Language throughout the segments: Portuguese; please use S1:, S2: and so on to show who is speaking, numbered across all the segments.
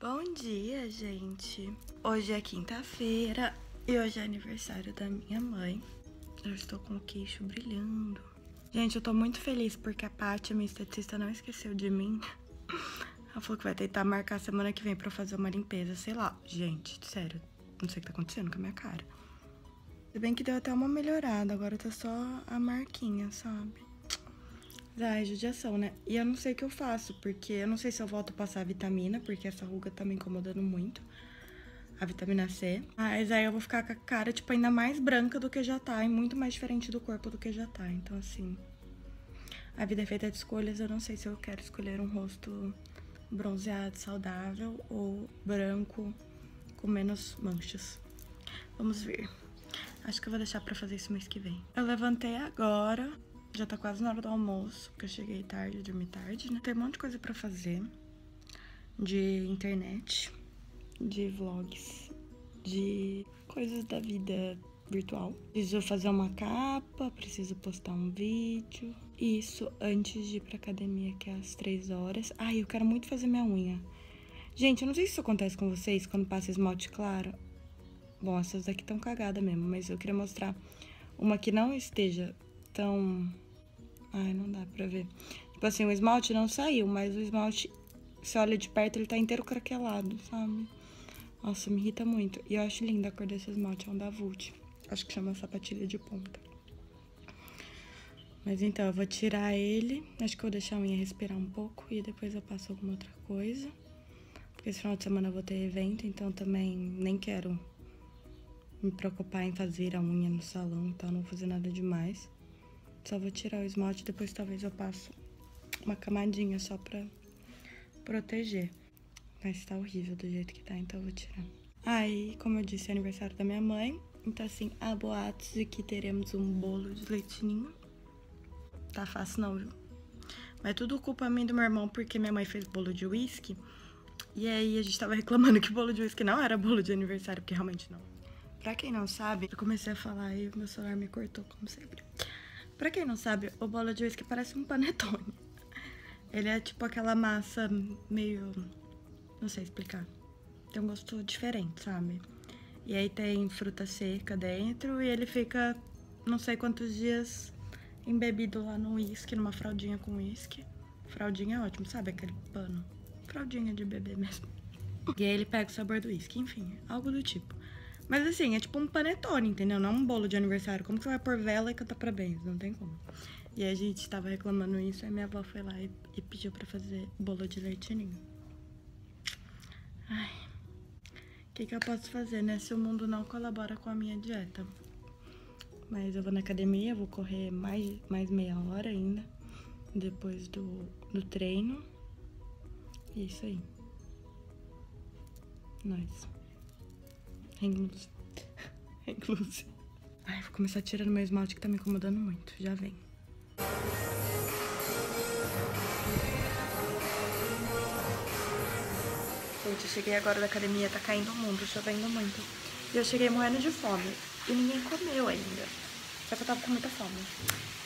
S1: Bom dia, gente. Hoje é quinta-feira e hoje é aniversário da minha mãe. Eu estou com o queixo brilhando. Gente, eu tô muito feliz porque a Paty, minha esteticista, não esqueceu de mim. Ela falou que vai tentar marcar semana que vem pra eu fazer uma limpeza, sei lá. Gente, sério, não sei o que tá acontecendo com a minha cara. Se bem que deu até uma melhorada, agora tá só a marquinha, sabe? Ai, judiação, né? E eu não sei o que eu faço, porque eu não sei se eu volto a passar a vitamina, porque essa ruga tá me incomodando muito. A vitamina C. Mas aí eu vou ficar com a cara, tipo, ainda mais branca do que já tá, e muito mais diferente do corpo do que já tá. Então, assim, a vida é feita de escolhas. Eu não sei se eu quero escolher um rosto bronzeado, saudável ou branco com menos manchas. Vamos ver. Acho que eu vou deixar pra fazer isso mês que vem. Eu levantei agora. Já tá quase na hora do almoço, porque eu cheguei tarde, dormi tarde, né? Tem um monte de coisa pra fazer. De internet, de vlogs, de coisas da vida virtual. Preciso fazer uma capa, preciso postar um vídeo. Isso antes de ir pra academia, que é às três horas. Ai, eu quero muito fazer minha unha. Gente, eu não sei se isso acontece com vocês quando passa esmalte claro. Bom, essas daqui estão cagadas mesmo, mas eu queria mostrar uma que não esteja tão... Ai, não dá pra ver. Tipo assim, o esmalte não saiu, mas o esmalte, se olha de perto, ele tá inteiro craquelado, sabe? Nossa, me irrita muito. E eu acho linda a cor desse esmalte, é um da Vult. Acho que chama sapatilha de ponta. Mas então, eu vou tirar ele. Acho que eu vou deixar a unha respirar um pouco e depois eu passo alguma outra coisa. Porque esse final de semana eu vou ter evento, então também nem quero me preocupar em fazer a unha no salão, então não vou fazer nada demais. Só vou tirar o esmalte, depois talvez eu passo uma camadinha só pra proteger. Mas tá horrível do jeito que tá, então eu vou tirar. Aí, como eu disse, é aniversário da minha mãe. Então, assim, há boatos de que teremos um bolo de leitinho. Tá fácil não, viu? Mas tudo culpa minha do meu irmão, porque minha mãe fez bolo de uísque. E aí a gente tava reclamando que bolo de uísque não era bolo de aniversário, porque realmente não. Pra quem não sabe, eu comecei a falar e o meu celular me cortou, como sempre. Pra quem não sabe, o bolo de uísque parece um panetone. Ele é tipo aquela massa meio... não sei explicar. Tem um gosto diferente, sabe? E aí tem fruta seca dentro e ele fica não sei quantos dias embebido lá no uísque, numa fraldinha com uísque. Fraldinha é ótimo, sabe aquele pano? Fraldinha de bebê mesmo. E aí ele pega o sabor do uísque, enfim, algo do tipo. Mas assim, é tipo um panetone, entendeu? Não um bolo de aniversário. Como que você vai pôr vela e cantar parabéns? Não tem como. E a gente tava reclamando isso, aí minha avó foi lá e, e pediu pra fazer bolo de leitinho. Ai, o que, que eu posso fazer, né? Se o mundo não colabora com a minha dieta. Mas eu vou na academia, vou correr mais, mais meia hora ainda. Depois do, do treino. E é isso aí. Nós. Recluso. Recluso. Ai, vou começar tirando meu esmalte que tá me incomodando muito. Já vem. Gente, eu cheguei agora da academia, tá caindo o mundo, chovendo muito. E eu cheguei morrendo de fome. E ninguém comeu ainda. Só que eu tava com muita fome.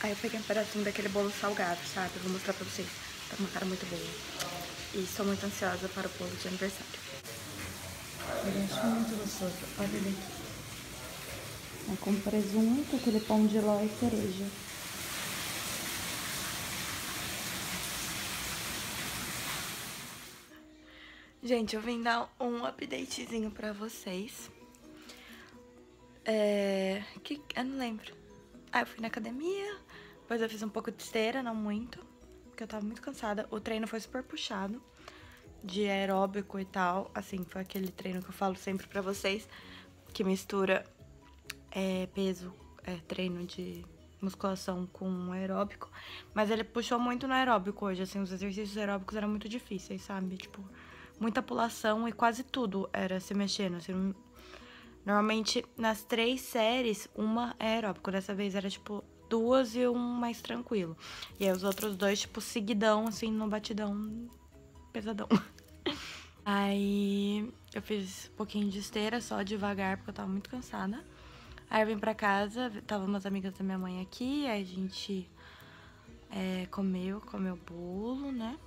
S1: Aí eu peguei um pedacinho daquele bolo salgado, sabe? Eu vou mostrar pra vocês. Tá com uma cara muito boa. E estou muito ansiosa para o bolo de aniversário. Acho muito gostoso. Olha ele aqui. É com presunto, aquele pão de ló e cereja. Gente, eu vim dar um updatezinho pra vocês. É... Que... Eu não lembro. Ah, eu fui na academia, depois eu fiz um pouco de esteira, não muito, porque eu tava muito cansada. O treino foi super puxado, de aeróbico e tal. Assim, foi aquele treino que eu falo sempre pra vocês, que mistura é, peso, é, treino de musculação com aeróbico. Mas ele puxou muito no aeróbico hoje, assim, os exercícios aeróbicos eram muito difíceis, sabe? Tipo, muita pulação e quase tudo era se mexendo, assim, Normalmente, nas três séries, uma é aeróbico. Dessa vez era, tipo, duas e um mais tranquilo. E aí os outros dois, tipo, seguidão, assim, no batidão pesadão. Aí eu fiz um pouquinho de esteira, só devagar, porque eu tava muito cansada. Aí eu vim pra casa, tava umas amigas da minha mãe aqui, aí a gente é, comeu, comeu bolo, né?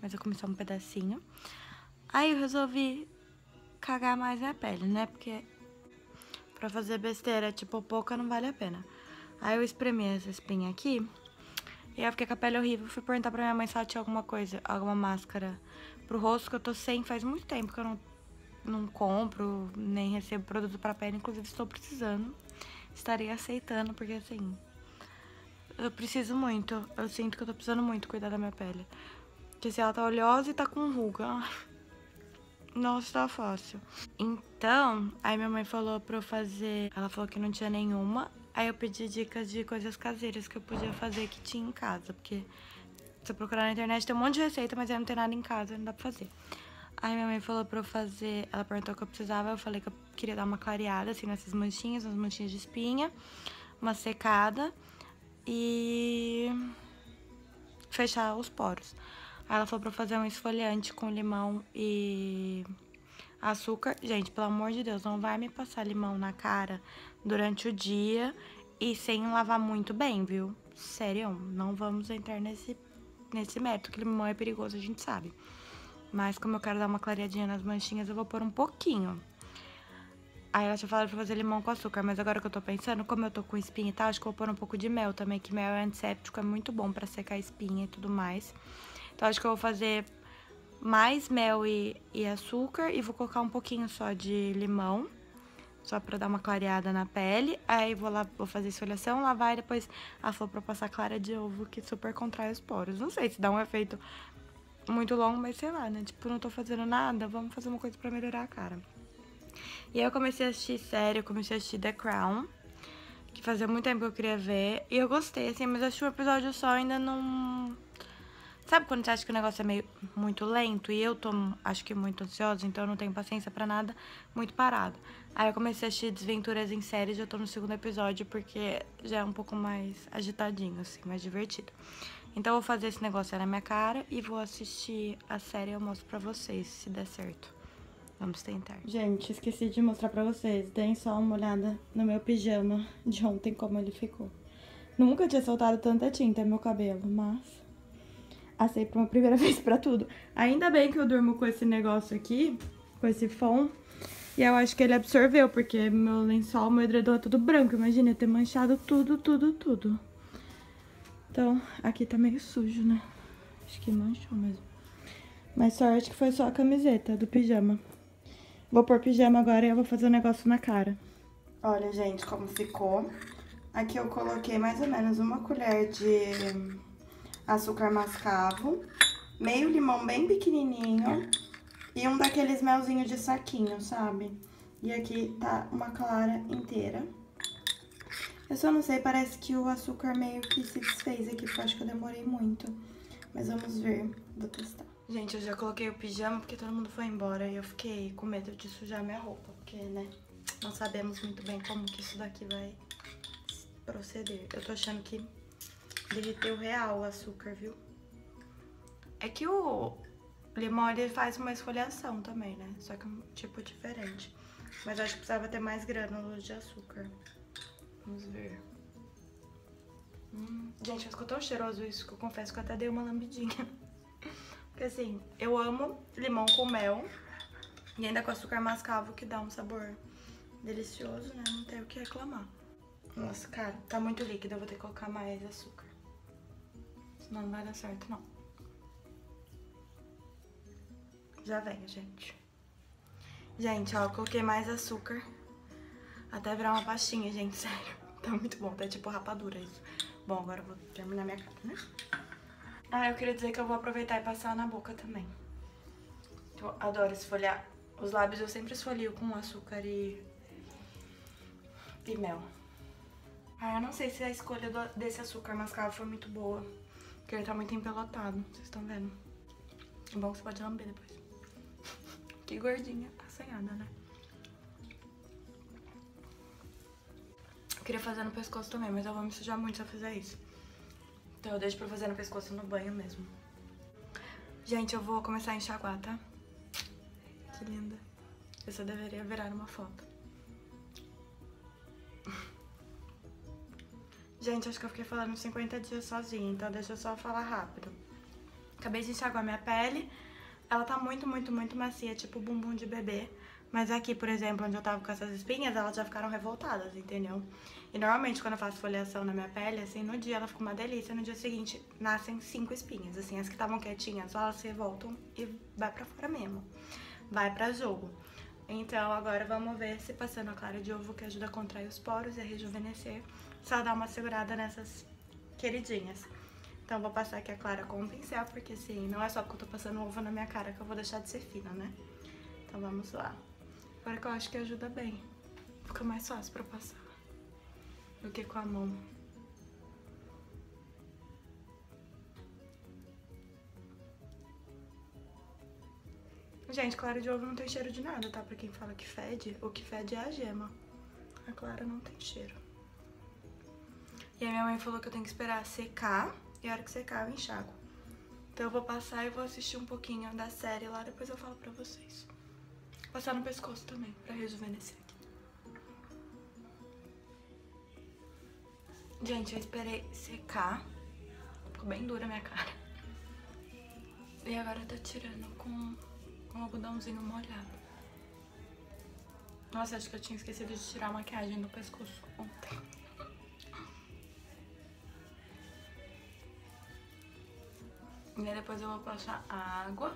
S1: Mas eu comi só um pedacinho. Aí eu resolvi cagar mais minha pele, né? Porque pra fazer besteira, tipo, pouca não vale a pena. Aí eu espremi essa espinha aqui. E aí eu fiquei com a pele horrível. Fui perguntar pra minha mãe se ela tinha alguma coisa, alguma máscara pro rosto, que eu tô sem faz muito tempo que eu não, não compro, nem recebo produto pra pele. Inclusive, estou precisando. Estaria aceitando, porque assim... Eu preciso muito. Eu sinto que eu tô precisando muito cuidar da minha pele. Porque se ela tá oleosa e tá com ruga... Não está fácil. Então, aí minha mãe falou pra eu fazer. Ela falou que não tinha nenhuma. Aí eu pedi dicas de coisas caseiras que eu podia fazer que tinha em casa. Porque se eu procurar na internet tem um monte de receita, mas aí não tem nada em casa, não dá pra fazer. Aí minha mãe falou pra eu fazer. Ela perguntou o que eu precisava. Eu falei que eu queria dar uma clareada, assim, nessas manchinhas, umas manchinhas de espinha. Uma secada. E. Fechar os poros. Aí ela falou pra fazer um esfoliante com limão e açúcar. Gente, pelo amor de Deus, não vai me passar limão na cara durante o dia e sem lavar muito bem, viu? Sério, não vamos entrar nesse, nesse método, que limão é perigoso, a gente sabe. Mas como eu quero dar uma clareadinha nas manchinhas, eu vou pôr um pouquinho. Aí ela tinha falado pra fazer limão com açúcar, mas agora que eu tô pensando, como eu tô com espinha e tal, acho que eu vou pôr um pouco de mel também, que mel é antisséptico, é muito bom pra secar espinha e tudo mais. Então, acho que eu vou fazer mais mel e, e açúcar e vou colocar um pouquinho só de limão, só pra dar uma clareada na pele. Aí vou lá, vou fazer esfoliação, lavar e depois a flor pra passar clara de ovo, que super contrai os poros. Não sei se dá um efeito muito longo, mas sei lá, né? Tipo, não tô fazendo nada, vamos fazer uma coisa pra melhorar a cara. E aí eu comecei a assistir série, eu comecei a assistir The Crown, que fazia muito tempo que eu queria ver. E eu gostei, assim, mas assisti um episódio só ainda não Sabe quando você acha que o negócio é meio muito lento e eu tô, acho que muito ansiosa, então eu não tenho paciência para nada, muito parado. Aí eu comecei a assistir Desventuras em série, já tô no segundo episódio porque já é um pouco mais agitadinho, assim, mais divertido. Então eu vou fazer esse negócio na minha cara e vou assistir a série e eu mostro pra vocês, se der certo. Vamos tentar. Gente, esqueci de mostrar pra vocês. Deem só uma olhada no meu pijama de ontem, como ele ficou. Nunca tinha soltado tanta tinta no meu cabelo, mas Assei por uma primeira vez pra tudo. Ainda bem que eu durmo com esse negócio aqui, com esse fom. E eu acho que ele absorveu, porque meu lençol, meu edredom é tudo branco. Imagina ter manchado tudo, tudo, tudo. Então, aqui tá meio sujo, né? Acho que manchou mesmo. Mas sorte que foi só a camiseta do pijama. Vou pôr pijama agora e eu vou fazer um negócio na cara. Olha, gente, como ficou. Aqui eu coloquei mais ou menos uma colher de açúcar mascavo, meio limão bem pequenininho e um daqueles melzinhos de saquinho, sabe? E aqui tá uma clara inteira. Eu só não sei, parece que o açúcar meio que se desfez aqui, porque eu acho que eu demorei muito. Mas vamos ver, vou testar. Gente, eu já coloquei o pijama porque todo mundo foi embora e eu fiquei com medo de sujar minha roupa, porque, né, não sabemos muito bem como que isso daqui vai proceder. Eu tô achando que derreteu real o açúcar, viu? É que o limão, ele faz uma esfoliação também, né? Só que um tipo diferente. Mas acho que precisava ter mais grânulos de açúcar. Vamos ver. Hum, gente, ficou tão cheiroso isso que eu confesso que eu até dei uma lambidinha. Porque assim, eu amo limão com mel. E ainda com açúcar mascavo, que dá um sabor delicioso, né? Não tem o que reclamar. Nossa, cara, tá muito líquido, eu vou ter que colocar mais açúcar. Senão não vai dar certo, não. Já vem, gente. Gente, ó, coloquei mais açúcar. Até virar uma pastinha, gente, sério. Tá muito bom, tá tipo rapadura isso. Bom, agora eu vou terminar minha cara, né? Ah, eu queria dizer que eu vou aproveitar e passar na boca também. Eu adoro esfoliar. Os lábios eu sempre esfolio com açúcar e... e mel. Ah, eu não sei se a escolha desse açúcar mascavo foi muito boa. Porque ele tá muito empelotado, vocês estão vendo. É bom que você pode lamber depois. que gordinha, assanhada, né? Eu queria fazer no pescoço também, mas eu vou me sujar muito se eu fizer isso. Então eu deixo pra fazer no pescoço no banho mesmo. Gente, eu vou começar a enxaguar, tá? Que linda. Essa deveria virar uma foto. Gente, acho que eu fiquei falando 50 dias sozinha, então deixa eu só falar rápido. Acabei de enxaguar minha pele, ela tá muito, muito, muito macia, tipo bumbum de bebê. Mas aqui, por exemplo, onde eu tava com essas espinhas, elas já ficaram revoltadas, entendeu? E normalmente quando eu faço foliação na minha pele, assim, no dia ela fica uma delícia, no dia seguinte nascem cinco espinhas, assim, as que estavam quietinhas, elas se revoltam e vai pra fora mesmo. Vai pra jogo. Então agora vamos ver se passando a clara de ovo que ajuda a contrair os poros e a rejuvenescer, só dá uma segurada nessas queridinhas. Então vou passar aqui a clara com um pincel, porque assim, não é só porque eu tô passando ovo na minha cara que eu vou deixar de ser fina, né? Então vamos lá. Agora que eu acho que ajuda bem. Fica mais fácil pra passar do que com a mão. Gente, clara de ovo não tem cheiro de nada, tá? Pra quem fala que fede, o que fede é a gema. A clara não tem cheiro. E a minha mãe falou que eu tenho que esperar secar, e a hora que secar eu enxago. Então eu vou passar e vou assistir um pouquinho da série lá, depois eu falo pra vocês. Passar no pescoço também, pra rejuvenescer aqui. Gente, eu esperei secar. Ficou bem dura a minha cara. E agora eu tô tirando com um algodãozinho molhado. Nossa, acho que eu tinha esquecido de tirar a maquiagem do pescoço ontem. E aí depois eu vou passar água.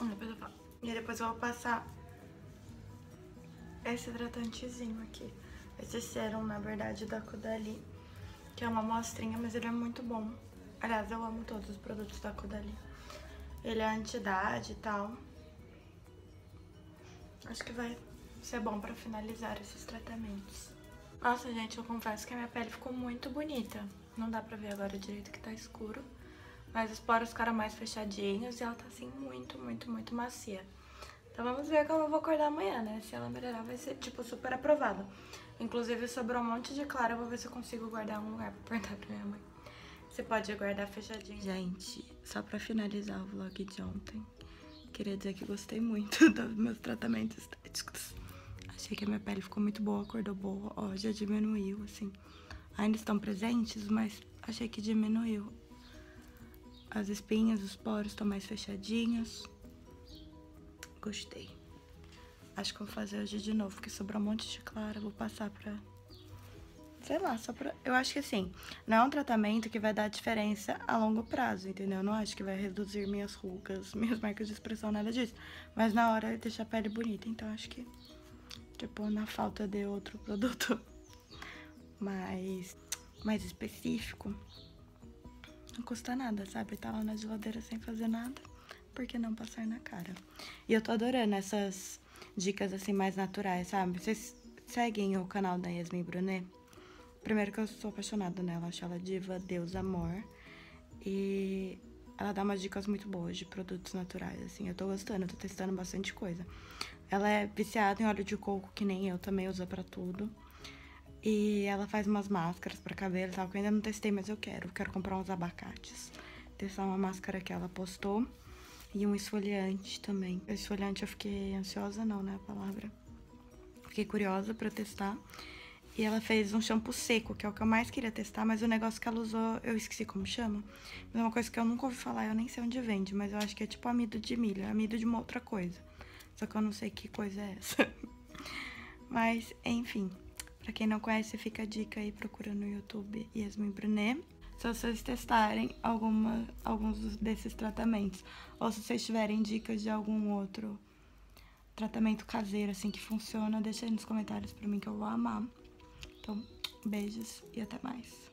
S1: E depois eu, e depois eu vou passar esse hidratantezinho aqui. Esse serum, na verdade, da Caudalie, que é uma amostrinha, mas ele é muito bom. Aliás, eu amo todos os produtos da Caudalie. Ele é anti-idade e tal. Acho que vai ser bom pra finalizar esses tratamentos. Nossa, gente, eu confesso que a minha pele ficou muito bonita. Não dá pra ver agora direito que tá escuro. Mas os poros ficaram mais fechadinhos e ela tá, assim, muito, muito, muito macia. Então vamos ver como eu vou acordar amanhã, né? Se ela melhorar, vai ser, tipo, super aprovado. Inclusive, sobrou um monte de clara. Eu vou ver se eu consigo guardar um lugar pra perguntar pra minha mãe. Você pode guardar fechadinho. Gente, só pra finalizar o vlog de ontem, queria dizer que gostei muito dos meus tratamentos estéticos. Achei que a minha pele ficou muito boa, acordou boa. Ó, já diminuiu, assim. Ainda estão presentes, mas achei que diminuiu. As espinhas, os poros estão mais fechadinhos. Gostei. Acho que vou fazer hoje de novo, porque sobrou um monte de clara. Vou passar pra... Sei lá, só pra... Eu acho que assim, não é um tratamento que vai dar diferença a longo prazo, entendeu? Eu não acho que vai reduzir minhas rugas, minhas marcas de expressão, nada disso. Mas na hora deixa a pele bonita, então acho que... Tipo, na falta de outro produto mais, mais específico, não custa nada, sabe? Tá lá na geladeira sem fazer nada, por que não passar na cara? E eu tô adorando essas dicas assim mais naturais, sabe? Vocês seguem o canal da Yasmin Brunet? Primeiro que eu sou apaixonada nela, acho ela diva, Deus, amor. E ela dá umas dicas muito boas de produtos naturais, assim. Eu tô gostando, tô testando bastante coisa. Ela é viciada em óleo de coco, que nem eu, também usa pra tudo. E ela faz umas máscaras pra cabelo e tal, que eu ainda não testei, mas eu quero. Quero comprar uns abacates. Testar uma máscara que ela postou. E um esfoliante também. Esfoliante eu fiquei ansiosa, não, né, a palavra. Fiquei curiosa pra testar. E ela fez um shampoo seco, que é o que eu mais queria testar, mas o negócio que ela usou, eu esqueci como chama. Mas é uma coisa que eu nunca ouvi falar, eu nem sei onde vende, mas eu acho que é tipo amido de milho, é amido de uma outra coisa. Só que eu não sei que coisa é essa. mas, enfim, pra quem não conhece, fica a dica aí, procura no YouTube Yasmin Brunet se vocês testarem alguma, alguns desses tratamentos. Ou se vocês tiverem dicas de algum outro tratamento caseiro, assim, que funciona, deixa aí nos comentários pra mim que eu vou amar. Então, beijos e até mais.